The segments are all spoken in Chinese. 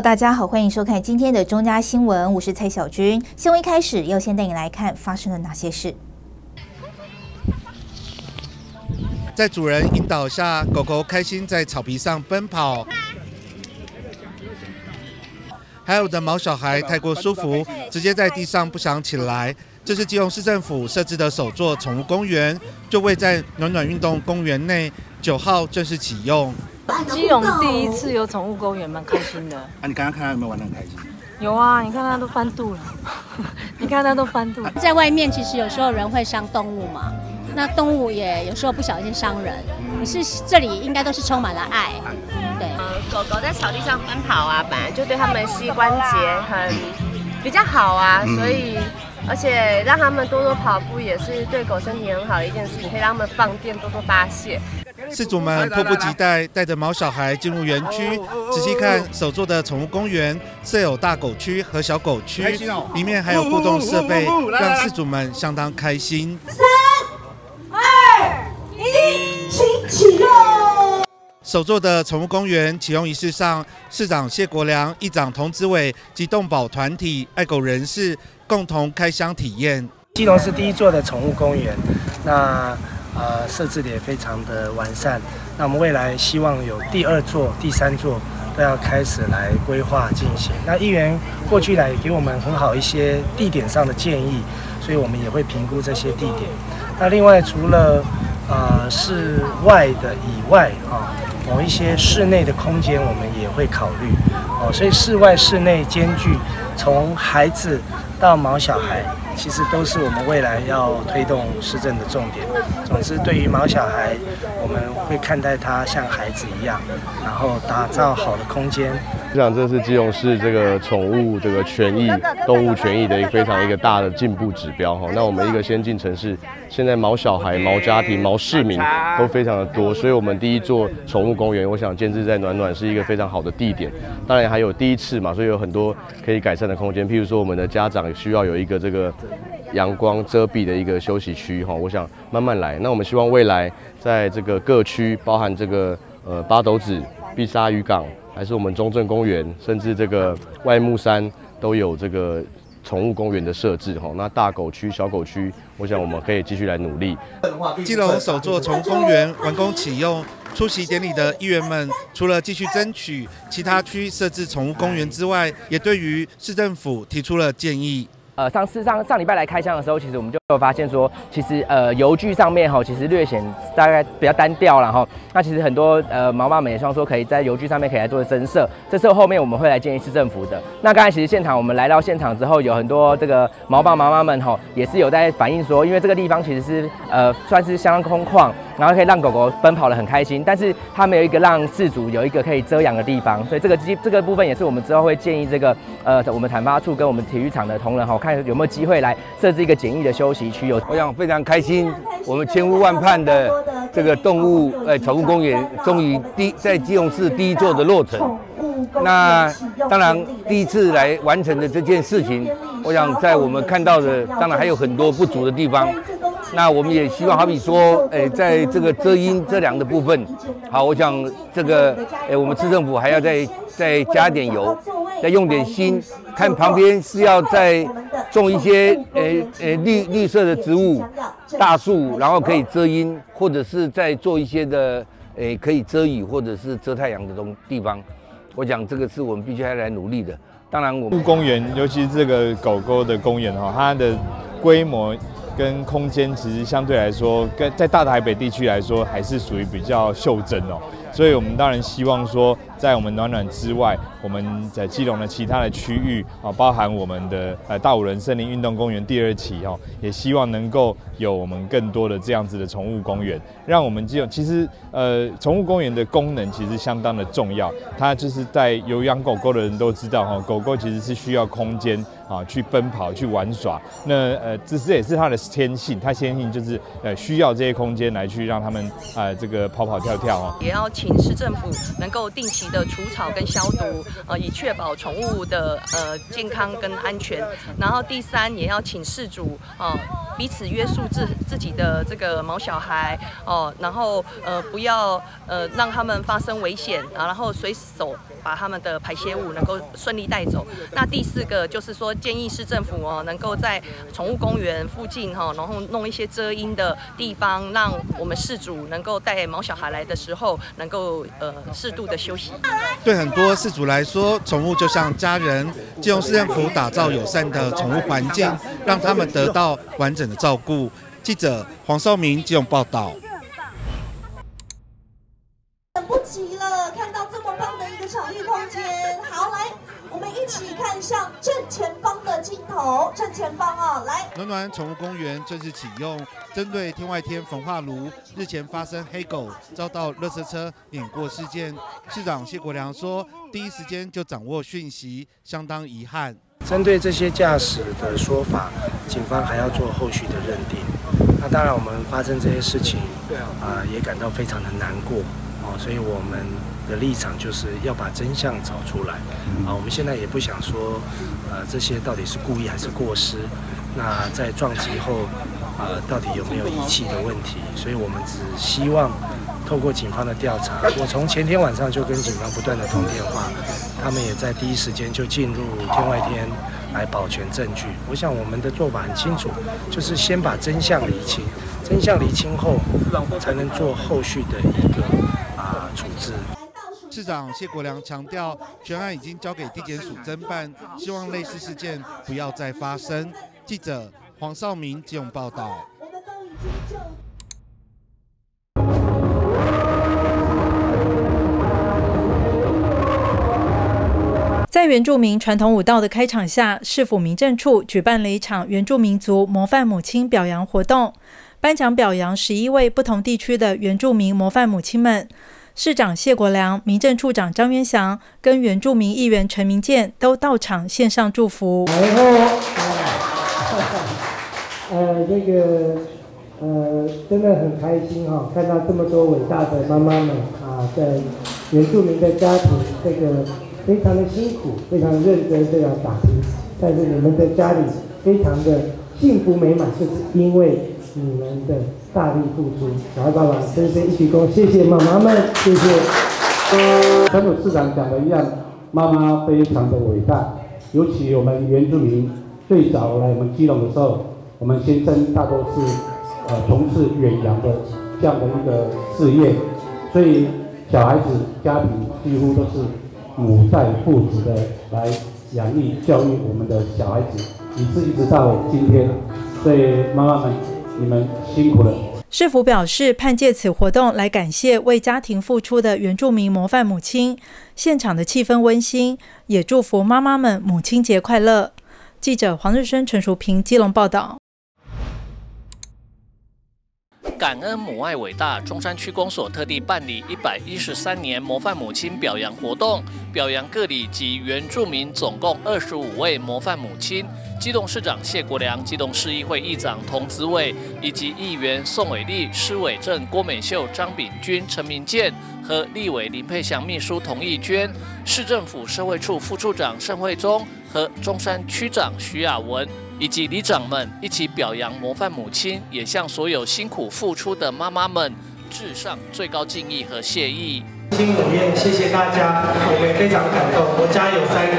大家好，欢迎收看今天的中嘉新闻，我是蔡小军。新闻一开始要先带你来看发生了哪些事。在主人引导下，狗狗开心在草皮上奔跑。还有的毛小孩太过舒服，直接在地上不想起来。这是基隆市政府设置的首座宠物公园，就位在暖暖运动公园内，九号正式启用。基隆第一次有宠物公园，蛮开心的。啊，你刚刚看他有没有玩得很开心？有啊，你看他都翻肚了，你看他都翻肚。在外面其实有时候人会伤动物嘛，那动物也有时候不小心伤人。可是这里应该都是充满了爱，对。狗狗在草地上奔跑啊，本来就对它们膝关节很比较好啊，所以而且让他们多多跑步也是对狗身体很好的一件事情，可以让他们放电多多发泄。饲主们迫不及待带着毛小孩进入园区，仔细看首座的宠物公园设有大狗区和小狗区，里面还有互动设备，让饲主们相当开心。三、二、一，请启用。首座的宠物公园启用仪式上，市长谢国良、议长童子伟及动保团体、爱狗人士共同开箱体验。基隆是第一座的宠物公园，那。呃，设置的也非常的完善。那我们未来希望有第二座、第三座都要开始来规划进行。那议员过去来给我们很好一些地点上的建议，所以我们也会评估这些地点。那另外除了呃室外的以外啊，某一些室内的空间我们也会考虑哦。所以室外、室内兼具，从孩子到毛小孩。其实都是我们未来要推动市政的重点。总之，对于毛小孩，我们会看待他像孩子一样，然后打造好的空间。我想这是基隆市这个宠物这个权益、动物权益的一个非常一个大的进步指标哈。那我们一个先进城市，现在毛小孩、毛家庭、毛市民都非常的多，所以我们第一座宠物公园，我想建置在暖暖是一个非常好的地点。当然还有第一次嘛，所以有很多可以改善的空间。譬如说，我们的家长需要有一个这个阳光遮蔽的一个休息区哈。我想慢慢来。那我们希望未来在这个各区，包含这个呃八斗子、碧沙渔港。还是我们中正公园，甚至这个外木山都有这个宠物公园的设置哈。那大狗区、小狗区，我想我们可以继续来努力。基隆首座宠物公园完工启用，出席典礼的议员们，除了继续争取其他区设置宠物公园之外，也对于市政府提出了建议。呃，上次上上礼拜来开箱的时候，其实我们就有发现说，其实呃油具上面哈，其实略显大概比较单调了哈。那其实很多呃毛妈们也希望说，可以在油具上面可以来做增色。这时候后面我们会来建议市政府的。那刚才其实现场我们来到现场之后，有很多这个毛爸妈妈们哈，也是有在反映说，因为这个地方其实是呃算是相当空旷，然后可以让狗狗奔跑的很开心，但是它没有一个让饲主有一个可以遮阳的地方，所以这个机这个部分也是我们之后会建议这个呃我们产发处跟我们体育场的同仁哈。看有没有机会来设置一个简易的休息区？有，我想非常开心，我们千呼万盼的这个动物呃宠物公园终于第在基隆市第一座的落成。那当然第一次来完成的这件事情，我想在我们看到的，当然还有很多不足的地方。那我们也希望，好比说，诶，在这个遮阴遮凉的部分，好，我想这个诶，我们市政府还要再再加点油，再用点心。看旁边是要再种一些呃呃绿绿色的植物，大树，然后可以遮阴，或者是再做一些的诶可以遮雨或者是遮太阳的东地方。我讲这个是我们必须要来努力的。当然，我们公园，尤其是这个狗狗的公园哈，它的规模跟空间其实相对来说，跟在大台北地区来说，还是属于比较袖珍哦。所以我们当然希望说。在我们暖暖之外，我们在基隆的其他的区域啊，包含我们的呃大武仑森林运动公园第二期哦，也希望能够有我们更多的这样子的宠物公园，让我们基隆其实呃宠物公园的功能其实相当的重要，它就是在有养狗狗的人都知道哈，狗狗其实是需要空间啊去奔跑去玩耍，那呃这是也是它的天性，它天性就是呃需要这些空间来去让他们啊这个跑跑跳跳哦，也要请市政府能够定期。的除草跟消毒，呃，以确保宠物的呃健康跟安全。然后第三，也要请事主啊。彼此约束自自己的这个毛小孩哦，然后呃不要呃让他们发生危险啊，然后随手把他们的排泄物能够顺利带走。那第四个就是说建议市政府哦能够在宠物公园附近哈，然后弄一些遮阴的地方，让我们事主能够带毛小孩来的时候能够呃适度的休息。对很多事主来说，宠物就像家人。基隆市政府打造友善的宠物环境，让他们得到完整的照顾。记者黄少明基隆报道。场域空间，好来。我们一起看向正前方的镜头，正前方啊，来！暖暖宠物公园正式启用，针对天外天焚化炉日前发生黑狗遭到垃圾车碾过事件，市长谢国良说，第一时间就掌握讯息，相当遗憾。针对这些驾驶的说法，警方还要做后续的认定。那当然，我们发生这些事情，啊，也感到非常的难过哦，所以我们。的立场就是要把真相找出来啊！我们现在也不想说，呃，这些到底是故意还是过失？那在撞击后，呃，到底有没有遗弃的问题？所以我们只希望透过警方的调查。我从前天晚上就跟警方不断的通电话，他们也在第一时间就进入天外天来保全证据。我想我们的做法很清楚，就是先把真相理清，真相厘清后，才能做后续的一个啊处置。市长谢国良强调，全案已经交给地检署侦办，希望类似事件不要再发生。记者黄少明接用报道。在原住民传统舞蹈的开场下，市府民政处举办了一场原住民族模范母亲表扬活动，颁奖表扬十一位不同地区的原住民模范母亲们。市长谢国良、民政处长张元祥跟原住民议员陈明健都到场献上祝福。然后，呃，这个，呃，真的很开心哈，看到这么多伟大的妈妈们啊，在原住民的家庭，这个非常的辛苦，非常认真这样打拼，但是你们的家里非常的幸福美满，就是因为你们的。大力付出，小孩爸爸深深一鞠躬，谢谢妈妈们，谢谢。跟董事长讲的一样，妈妈非常的伟大，尤其我们原住民最早来我们基隆的时候，我们先生大多是呃从事远洋的这样的一个事业，所以小孩子家庭几乎都是母在父子的来养育教育我们的小孩子，以至一直到今天，所以妈妈们。你们辛苦了。市府表示，盼借此活动来感谢为家庭付出的原住民模范母亲。现场的气氛温馨，也祝福妈妈们母亲节快乐。记者黄日升、陈淑平基隆报道。感恩母爱伟大，中山区公所特地办理一百一十三年模范母亲表扬活动，表扬各里及原住民总共二十五位模范母亲。基隆市长谢国良、基隆市议会议长童子伟以及议员宋伟立、施伟正、郭美秀、张炳君、陈明健和立委林佩祥秘书童义娟，市政府社会处副处长盛惠忠和中山区长徐雅文。以及里长们一起表扬模范母亲，也向所有辛苦付出的妈妈们致上最高敬意和谢意。辛苦也谢谢大家，我们也非常感动。我家有三个，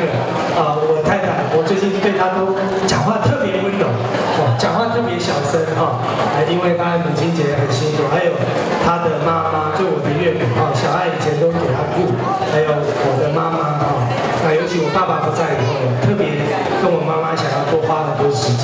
啊，我太太，我最近对她都讲话特别温柔，讲话特别小声哈，因为她母亲节很辛苦。还有她的妈妈，就我的岳母哈，小爱以前都给她顾，还有我的妈妈哈，那尤其我爸爸不在以后，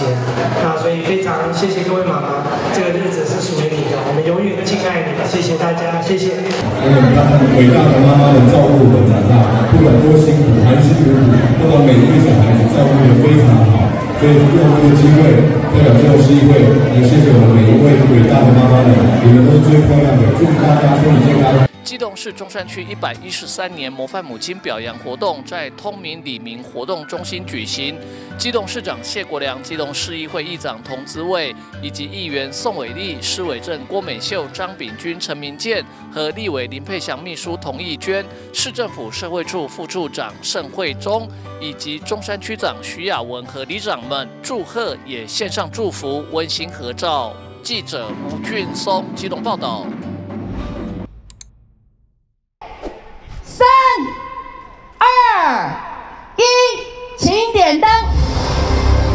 间。那所以非常谢谢各位妈妈，这个日子是属于你的，我们永远敬爱你。谢谢大家，谢谢。伟大的妈妈们照顾我们长大，不管多辛苦，含辛茹苦，都把每一个小孩子照顾得非常好。所以用这个机会，代表这个市议会，来谢谢我们每一位伟大的妈妈们，你们都是最漂亮的，祝大家身体健康。基隆市中山区一百一十三年模范母亲表扬活动在通明里民活动中心举行。基隆市长谢国良、基隆市议会议长童子伟以及议员宋伟立、市委政郭美秀、张炳君、陈明健和立委林佩祥秘书童义娟、市政府社会处副处长盛惠忠以及中山区长徐雅文和里长们祝贺，也献上祝福，温馨合照。记者吴俊松基隆报道。二、一，请点灯。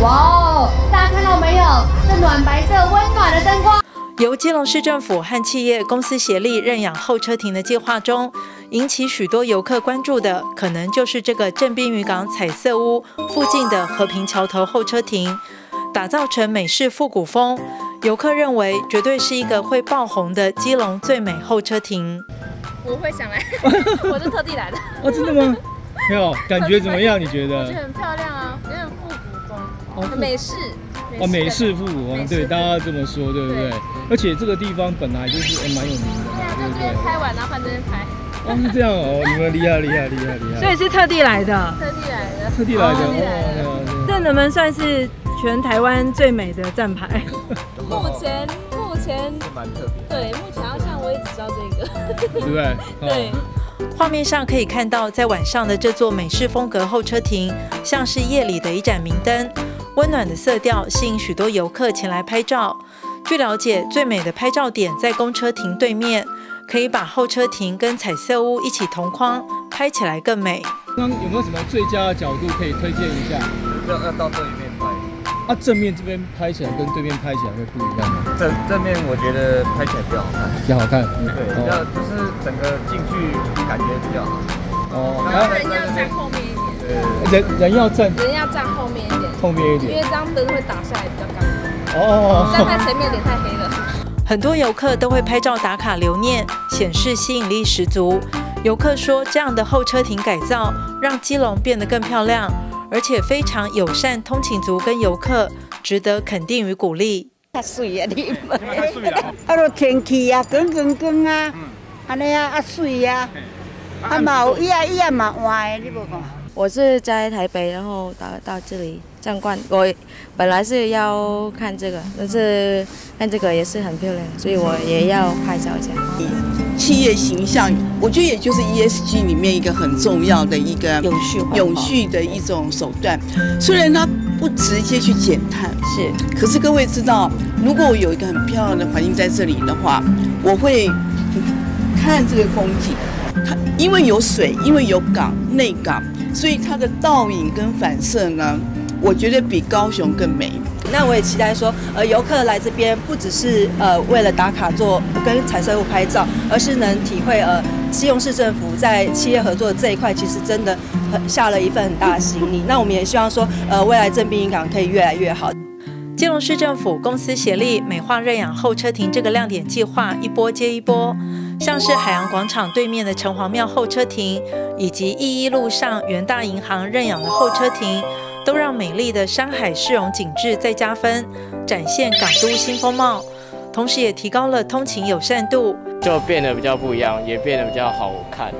哇哦，大家看到没有？这暖白色温暖的灯光。由基隆市政府和企业公司协力认养候车亭的计划中，引起许多游客关注的，可能就是这个镇滨渔港彩色屋附近的和平桥头候车亭，打造成美式复古风。游客认为，绝对是一个会爆红的基隆最美候车亭。我会想来，我是特地来的。哦，真的吗？没有，感觉怎么样？你觉得？我觉得很漂亮啊，有点复古风，很美式。哦，美式复古风，对，大家这么说，对不对？而且这个地方本来就是蛮有名的，对不对？拍完然后换这边拍。哦，是这样哦，你们厉害厉害厉害厉害。所以是特地来的。特地来的。特地来的。哦，这能不能算是全台湾最美的站牌？目前目前蛮特别。对，目前好像我也只知道这个。对不对？对。画面上可以看到，在晚上的这座美式风格候车亭，像是夜里的一盏明灯。温暖的色调吸引许多游客前来拍照。据了解，最美的拍照点在公车亭对面，可以把候车亭跟彩色屋一起同框，拍起来更美。刚有没有什么最佳的角度可以推荐一下？要要到对面。啊，正面这边拍起来跟对面拍起来会不一样吗？正正面我觉得拍起来比较好看。比较好看。对，比较就是整个进去感觉比较好。哦。然后人要站后面一点。对人人要站。人要站后面一点。后面一点，因为这样灯会打下来比较干。哦，站在前面脸太黑了。很多游客都会拍照打卡留念，显示吸引力十足。游客说，这样的候车亭改造让基隆变得更漂亮，而且非常友善通勤族跟游客，值得肯定与鼓励。太水啊你！们。啊，个天气啊，光光光啊，安尼啊，啊水啊，啊嘛有伊啊伊啊嘛换的，你无看？我是在台北，然后到到这里参观。我本来是要看这个，但是看这个也是很漂亮，所以我也要拍照一下。企业形象，我觉得也就是 ESG 里面一个很重要的一个永续永续的一种手段。虽然它不直接去减碳，是，可是各位知道，如果我有一个很漂亮的环境在这里的话，我会看这个风景。它因为有水，因为有港内港。所以它的倒影跟反射呢，我觉得比高雄更美。那我也期待说，呃，游客来这边不只是呃为了打卡做跟彩色物拍照，而是能体会呃基隆市政府在企业合作这一块，其实真的很下了一份很大的心力。那我们也希望说，呃，未来正滨渔港可以越来越好。基隆市政府公司协力美化认养候车亭这个亮点计划，一波接一波。像是海洋广场对面的城隍庙候车亭，以及一一路上元大银行认养的候车亭，都让美丽的山海市容景致再加分，展现港都新风貌，同时也提高了通勤友善度，就变得比较不一样，也变得比较好看，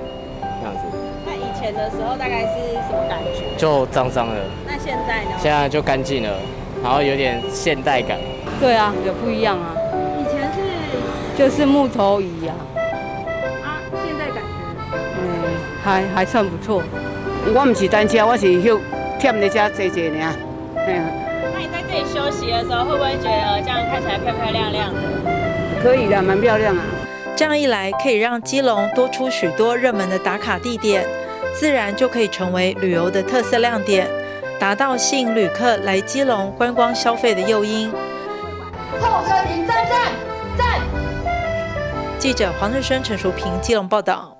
这样子。那以前的时候大概是什么感觉？就脏脏的。那现在呢？现在就干净了，然后有点现代感。对啊，有不一样啊。以前是就是木头椅啊现在感觉嗯。还还算不错。我唔是单车，我是休忝在家坐坐呢。那你在这里休息的时候，会不会觉得这样看起来漂漂亮亮的？可以的，蛮漂亮啊。这样一来，可以让基隆多出许多热门的打卡地点，自然就可以成为旅游的特色亮点，达到吸引旅客来基隆观光消费的诱因。后车亭站站站。记者黄日升、陈淑平，基隆报道。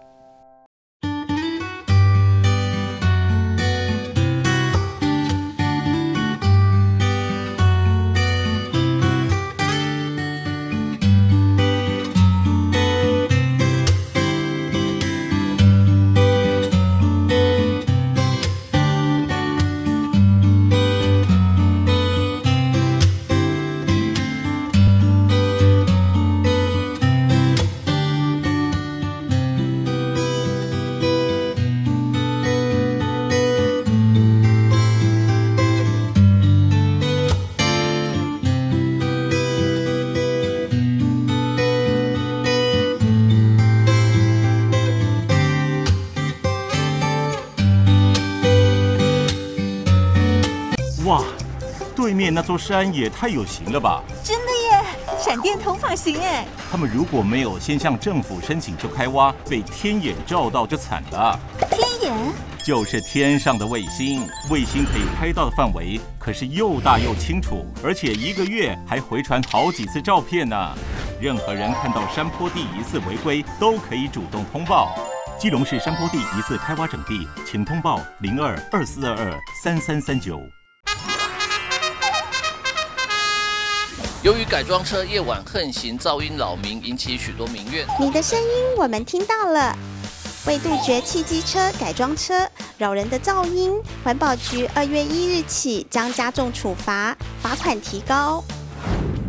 面那座山也太有型了吧！真的耶，闪电头发型哎！他们如果没有先向政府申请就开挖，被天眼照到就惨了。天眼就是天上的卫星，卫星可以拍到的范围可是又大又清楚，而且一个月还回传好几次照片呢。任何人看到山坡地疑似违规，都可以主动通报。基隆市山坡地疑似开挖整地，请通报零二二四二二三三三九。由于改装车夜晚横行，噪音扰民，引起许多民怨。你的声音我们听到了。为杜绝汽机车、改装车扰人的噪音，环保局二月一日起将加重处罚，罚款提高，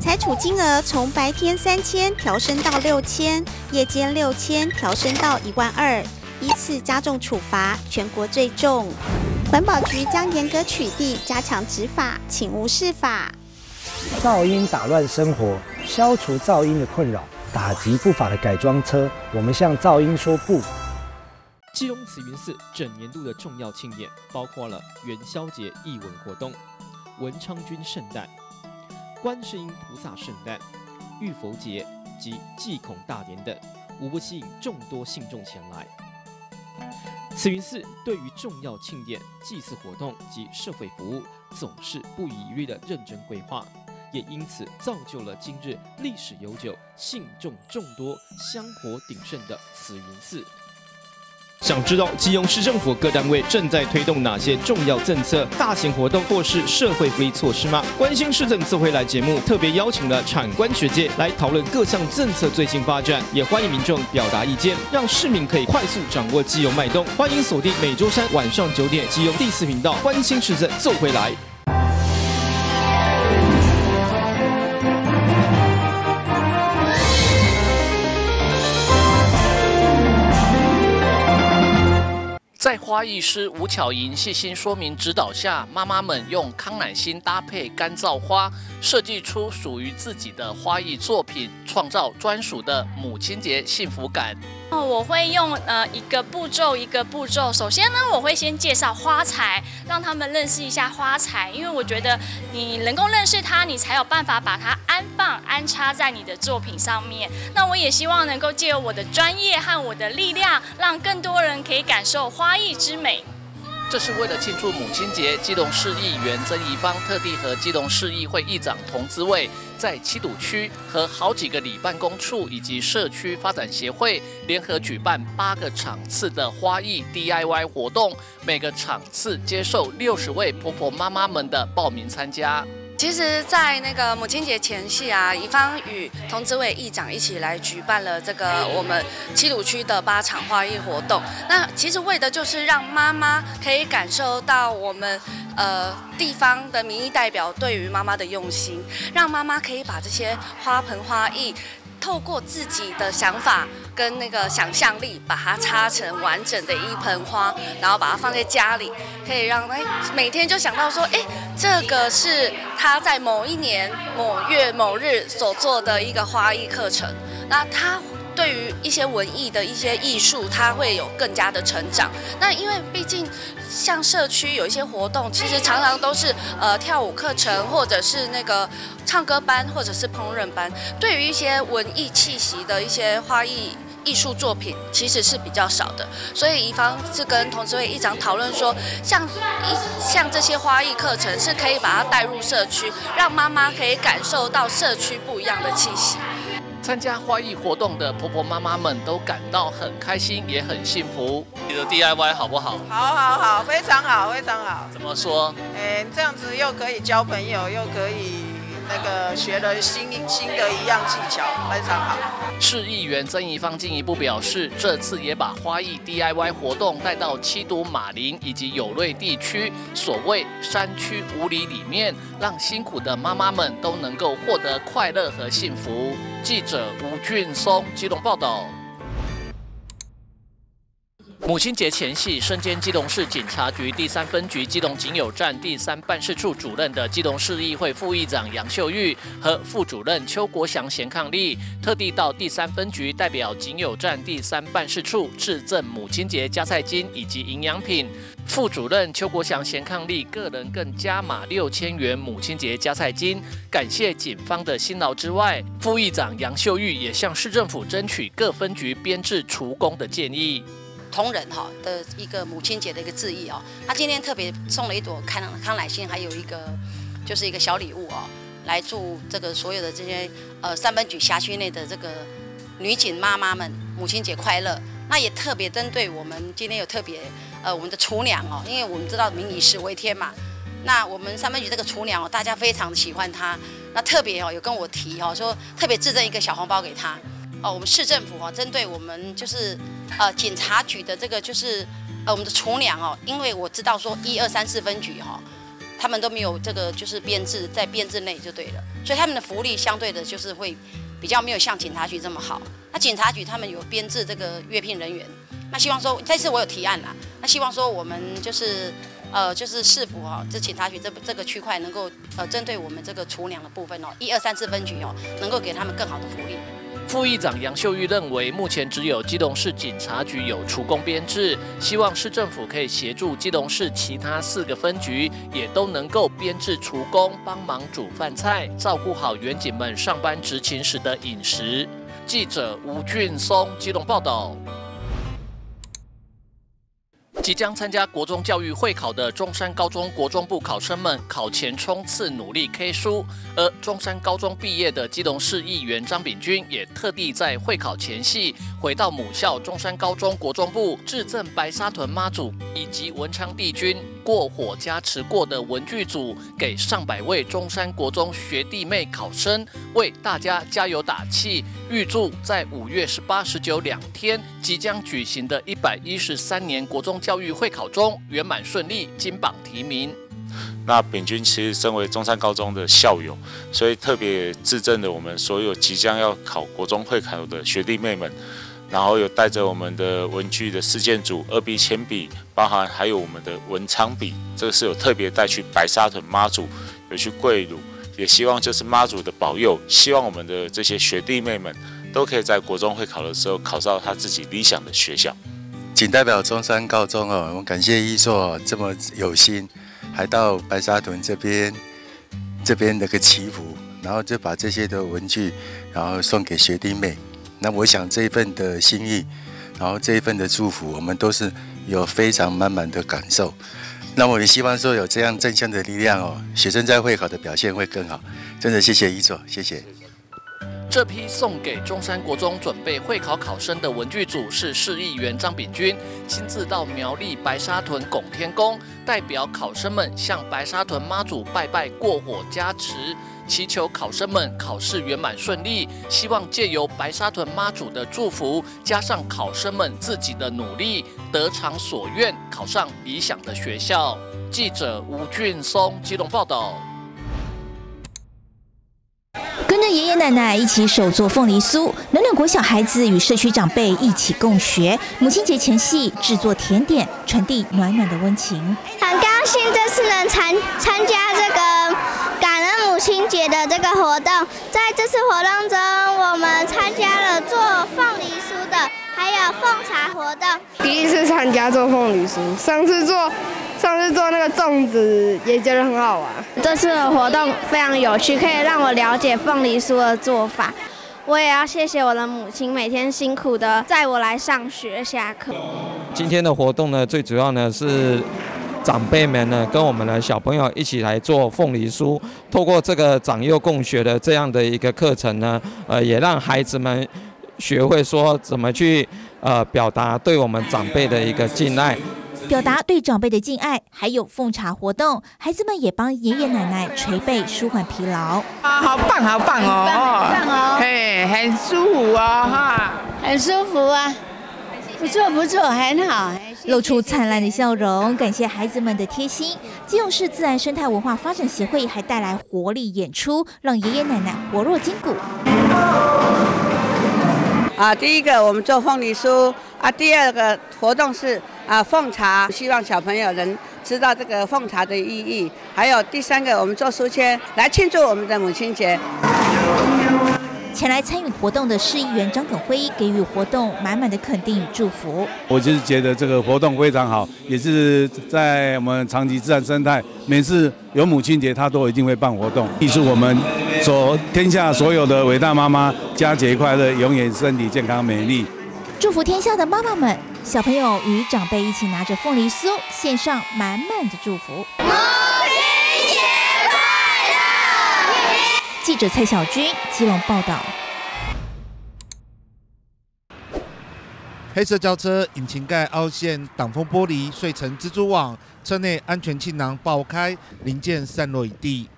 裁处金额从白天三千调升到六千，夜间六千调升到一万二，依次加重处罚，全国最重。环保局将严格取缔，加强执法，请勿释法。噪音打乱生活，消除噪音的困扰，打击不法的改装车。我们向噪音说不。基隆慈云寺整年度的重要庆典包括了元宵节义文活动、文昌君圣诞、观世音菩萨圣诞、浴佛节及祭孔大典等，无不吸引众多信众前来。慈云寺对于重要庆典、祭祀活动及社会服务，总是不遗余力的认真规划，也因此造就了今日历史悠久、信众众多、香火鼎盛的慈云寺。想知道基隆市政府各单位正在推动哪些重要政策、大型活动或是社会福利措施吗？关心市政次回来节目特别邀请了产官学界来讨论各项政策最新发展，也欢迎民众表达意见，让市民可以快速掌握基隆脉动。欢迎锁定每周三晚上九点基隆第四频道，关心市政奏回来。在花艺师吴巧莹细心说明指导下，妈妈们用康乃馨搭配干燥花，设计出属于自己的花艺作品，创造专属的母亲节幸福感。哦，我会用呃一个步骤一个步骤。首先呢，我会先介绍花材，让他们认识一下花材，因为我觉得你能够认识它，你才有办法把它安放安插在你的作品上面。那我也希望能够借由我的专业和我的力量，让更多人可以感受花艺之美。这是为了庆祝母亲节，基隆市议员曾怡芳特地和基隆市议会议长童滋卫，在七堵区和好几个里办公处以及社区发展协会联合举办八个场次的花艺 DIY 活动，每个场次接受六十位婆婆妈妈们的报名参加。其实，在那个母亲节前夕啊，宜芳与童子伟议长一起来举办了这个我们七堵区的八场花艺活动。那其实为的就是让妈妈可以感受到我们呃地方的民意代表对于妈妈的用心，让妈妈可以把这些花盆花艺。透过自己的想法跟那个想象力，把它插成完整的一盆花，然后把它放在家里，可以让哎每天就想到说，哎，这个是他在某一年某月某日所做的一个花艺课程。那他对于一些文艺的一些艺术，它会有更加的成长。那因为毕竟像社区有一些活动，其实常常都是呃跳舞课程，或者是那个。唱歌班或者是烹饪班，对于一些文艺气息的一些花艺艺术作品，其实是比较少的。所以，乙方是跟同志会议长讨论说，像一像这些花艺课程，是可以把它带入社区，让妈妈可以感受到社区不一样的气息。参加花艺活动的婆婆妈妈们都感到很开心，也很幸福。你的 DIY 好不好？好，好，好，非常好，非常好。怎么说？哎，这样子又可以交朋友，又可以。那个学了新新的一样技巧，非常好。市议员曾宜芳进一步表示，这次也把花艺 DIY 活动带到七都马林以及有瑞地区，所谓山区五里里面，让辛苦的妈妈们都能够获得快乐和幸福。记者吴俊松基隆报道。母亲节前夕，身兼基隆市警察局第三分局基隆警友站第三办事处主任的基隆市议会副议长杨秀玉和副主任邱国祥贤伉俪，特地到第三分局代表警友站第三办事处致赠母亲节加菜金以及营养品。副主任邱国祥贤伉俪个人更加码六千元母亲节加菜金，感谢警方的辛劳之外，副议长杨秀玉也向市政府争取各分局编制厨工的建议。同仁哈的一个母亲节的一个致意哦，他今天特别送了一朵康康乃馨，还有一个就是一个小礼物哦，来祝这个所有的这些呃三分局辖区内的这个女警妈妈们母亲节快乐。那也特别针对我们今天有特别呃我们的厨娘哦，因为我们知道民以食为天嘛，那我们三分局这个厨娘哦，大家非常喜欢她，那特别哦有跟我提哦说特别致赠一个小红包给她。哦，我们市政府哈，针对我们就是呃警察局的这个就是呃我们的厨娘哦，因为我知道说一二三四分局哈，他们都没有这个就是编制在编制内就对了，所以他们的福利相对的就是会比较没有像警察局这么好。那警察局他们有编制这个阅聘人员，那希望说这次我有提案啦，那希望说我们就是呃就是市府哈，这警察局这这个区块能够呃针对我们这个厨娘的部分哦，一二三四分局哦，能够给他们更好的福利。副议长杨秀玉认为，目前只有基隆市警察局有厨工编制，希望市政府可以协助基隆市其他四个分局也都能够编制厨工，帮忙煮饭菜，照顾好员警们上班执勤时的饮食。记者吴俊松基隆报道。即将参加国中教育会考的中山高中国中部考生们，考前冲刺努力 K 书。而中山高中毕业的基隆市议员张炳军，也特地在会考前夕回到母校中山高中国中部，致赠白沙屯妈祖以及文昌帝君过火加持过的文具组，给上百位中山国中学弟妹考生，为大家加油打气，预祝在五月十八、十九两天即将举行的一百一十三年国中教育会考中圆满顺利，金榜题名。那炳君其实身为中山高中的校友，所以特别致赠了我们所有即将要考国中会考的学弟妹们，然后有带着我们的文具的事件组、二 B 铅笔，包含还有我们的文昌笔，这个是有特别带去白沙屯妈祖，有去跪乳，也希望就是妈祖的保佑，希望我们的这些学弟妹们都可以在国中会考的时候考上他自己理想的学校。仅代表中山高中哦，我们感谢一硕这么有心。还到白沙屯这边，这边那个祈福，然后就把这些的文具，然后送给学弟妹。那我想这一份的心意，然后这一份的祝福，我们都是有非常满满的感受。那我也希望说有这样正向的力量哦，学生在会考的表现会更好。真的谢谢一座，谢谢。这批送给中山国中准备会考考生的文具组是市议员张炳军亲自到苗栗白沙屯拱天宫，代表考生们向白沙屯妈祖拜拜过火加持，祈求考生们考试圆满顺利。希望借由白沙屯妈祖的祝福，加上考生们自己的努力，得偿所愿，考上理想的学校。记者吴俊松基隆报道。跟着爷爷奶奶一起手做凤梨酥，暖暖国小孩子与社区长辈一起共学。母亲节前夕制作甜点，传递暖暖的温情。很高兴这次能参参加这个母亲节的这个活动。在这次活动中，我们参加了做凤梨酥的，还有奉茶活动。第一次参加做凤梨酥，上次做。上次做那个粽子也觉得很好玩。这次的活动非常有趣，可以让我了解凤梨酥的做法。我也要谢谢我的母亲，每天辛苦的载我来上学下课。今天的活动呢，最主要呢是长辈们呢跟我们的小朋友一起来做凤梨酥。透过这个长幼共学的这样的一个课程呢，呃，也让孩子们学会说怎么去呃表达对我们长辈的一个敬爱。表达对长辈的敬爱，还有奉茶活动，孩子们也帮爷爷奶奶捶背，舒缓疲劳。啊，好棒，好棒哦！棒哦！嘿，很舒服哦，哈，很舒服啊，不错不错，很好。露出灿烂的笑容，感谢孩子们的贴心。基隆市自然生态文化发展协会还带来活力演出，让爷爷奶奶活络筋骨。啊，第一个我们做凤梨酥，啊，第二个活动是啊奉茶，希望小朋友能知道这个奉茶的意义。还有第三个，我们做书签来庆祝我们的母亲节。前来参与活动的市议员张耿辉给予活动满满的肯定与祝福。我就是觉得这个活动非常好，也是在我们长期自然生态，每次有母亲节，他都一定会办活动，祝我们所天下所有的伟大妈妈佳节快乐，永远身体健康美丽。祝福天下的妈妈们，小朋友与长辈一起拿着凤梨酥，献上满满的祝福。母亲节快乐！记者蔡小军基隆报道。黑色轿车引擎盖凹陷，挡风玻璃碎成蜘蛛网，车内安全气囊爆开，零件散落一地。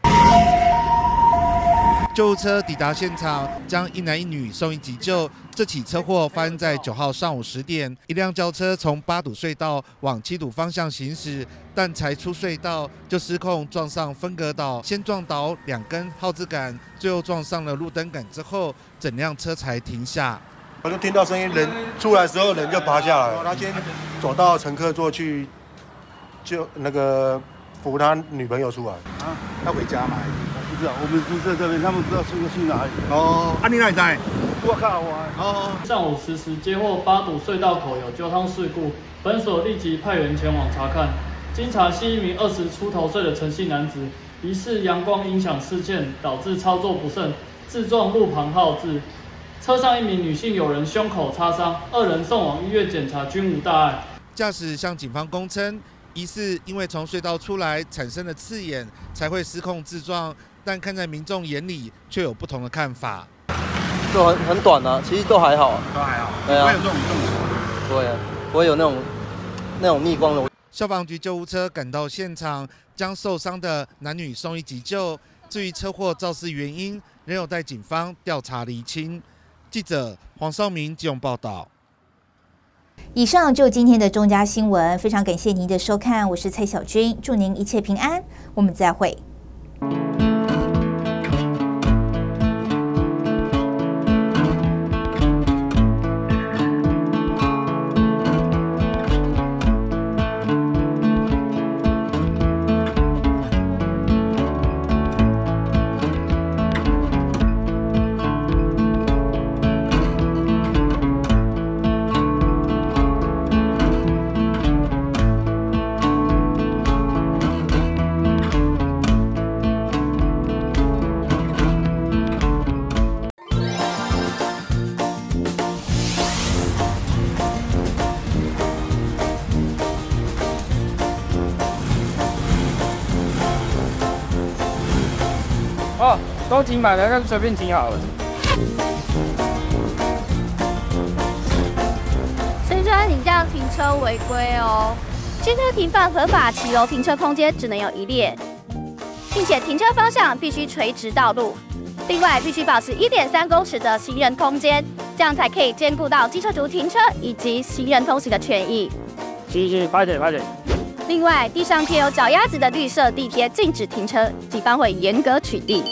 救护车抵达现场，将一男一女送医急救。这起车祸发生在九号上午十点，一辆轿车从八堵隧道往七堵方向行驶，但才出隧道就失控撞上分隔岛，先撞倒两根耗子杆，最后撞上了路灯杆之后，整辆车才停下。我就听到声音，人出来时候人就爬下来，他先走到乘客座去，就那个扶他女朋友出来。啊，要回家嘛？不知道，我们住在这边他们不知道出去哪里。哦，啊，你哪里在？我靠，我哦。上午十时接获八堵隧道口有交通事故，本所立即派员前往查看。经查，系一名二十出头岁的陈姓男子，疑似阳光影响视线，导致操作不慎，自撞路旁号志。车上一名女性友人胸口擦伤，二人送往医院检查均无大碍。驾驶向警方供称，疑似因为从隧道出来产生的刺眼，才会失控自撞。但看在民众眼里，却有不同的看法。就很很短啊，其实都还好，都还好，对啊，不会有这种这种，不会，不会有那种那种逆光的。消防局救护车赶到现场，将受伤的男女送医急救。至于车祸肇事原因，仍有待警方调查厘清。记者黄少明基隆报道。以上就今天的中嘉新闻，非常感谢您的收看，我是蔡小军，祝您一切平安，我们再会。哦，都停满了，那随便停好了。先生，你这样停车违规哦！汽车停放合法骑楼停车空间只能有一列，并且停车方向必须垂直道路。另外，必须保持一点三公尺的行人空间，这样才可以兼顾到机车族停车以及行人通行的权益。行行，快点快点。另外，地上贴有脚丫子的绿色地贴，禁止停车，警方会严格取缔。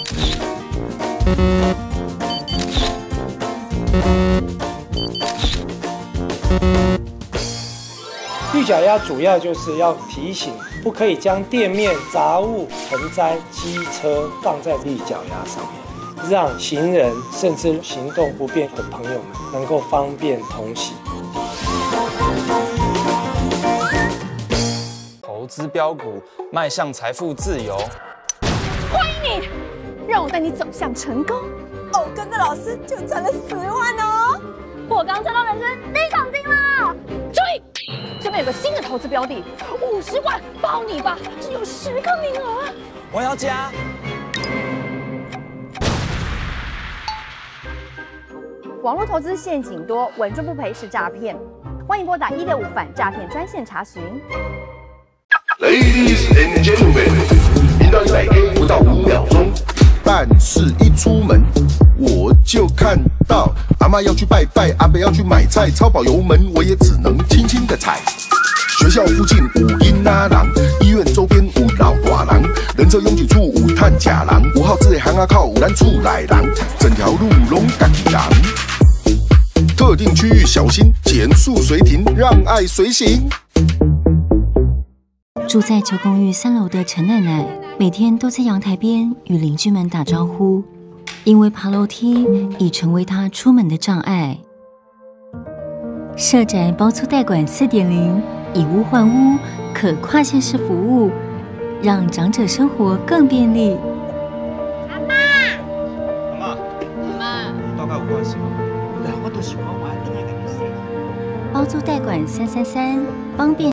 绿脚丫主要就是要提醒，不可以将店面、杂物、盆栽、机车放在绿脚丫上面，让行人甚至行动不便的朋友们能够方便通行。投资标股，迈向财富自由。让我带你走向成功。哦，跟着老师就赚了十万哦！我刚赚到人生第一桶金了！注意，这边有个新的投资标的，五十万包你吧，只有十个名额。我要加。网络投资陷阱多，稳赚不赔是诈骗。欢迎拨打一六五反诈骗专线查询。Ladies and gentlemen，是一出门我就看到阿妈要去拜拜，阿伯要去买菜，超跑油门我也只能轻轻的踩。学校附近有囡仔人，医院周边有老大人，人车拥挤处有探假人，五号字的巷仔口有咱厝内人，整条路拢家己人。特定区域小心，减速随停，让爱随行。住在旧公寓三楼的陈奶奶，每天都在阳台边与邻居们打招呼，因为爬楼梯已成为她出门的障碍。社宅包租代管四点零，以屋换屋，可跨县市服务，让长者生活更便利。阿妈，阿妈，阿妈大概有关系吗？我都喜欢玩另外一个女生。包租代管三三三，方便。